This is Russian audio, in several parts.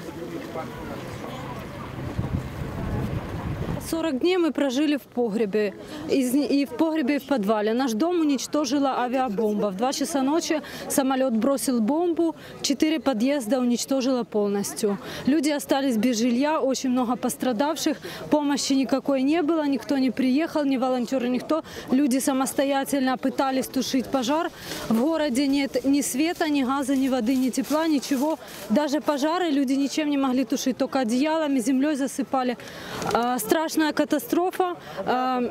conseguiu 40 дней мы прожили в погребе. И в погребе, и в подвале. Наш дом уничтожила авиабомба. В 2 часа ночи самолет бросил бомбу, 4 подъезда уничтожила полностью. Люди остались без жилья, очень много пострадавших. Помощи никакой не было, никто не приехал, ни волонтеры, никто. Люди самостоятельно пытались тушить пожар. В городе нет ни света, ни газа, ни воды, ни тепла, ничего. Даже пожары люди ничем не могли тушить, только одеялами, землей засыпали. А, Страшная катастрофа. А,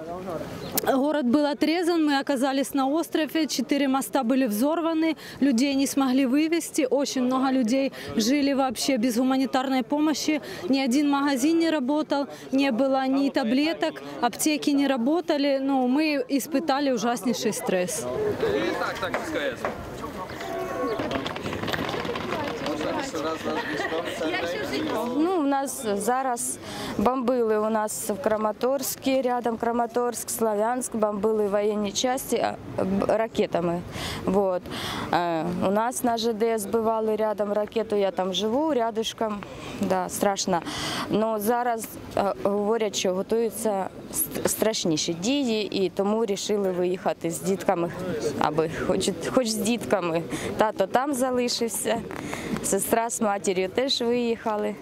Город был отрезан, мы оказались на острове, четыре моста были взорваны, людей не смогли вывести, очень много людей жили вообще без гуманитарной помощи, ни один магазин не работал, не было ни таблеток, аптеки не работали, ну, мы испытали ужаснейший стресс. Ну, нас зараз бомбили у нас в Краматорске, рядом Краматорск, Славянск, бомбили военні части а, ракетами. Вот. Е, У нас на ЖД збивали рядом ракету, я там живу, рядышком, да, страшно. Но зараз е, говорять, що готуються ст- страшніші дії, і тому вирішили виїхати з дітками, аби хоч, хоч з дітками. Тато там залишився, сестра з матір'ю теж виїхали.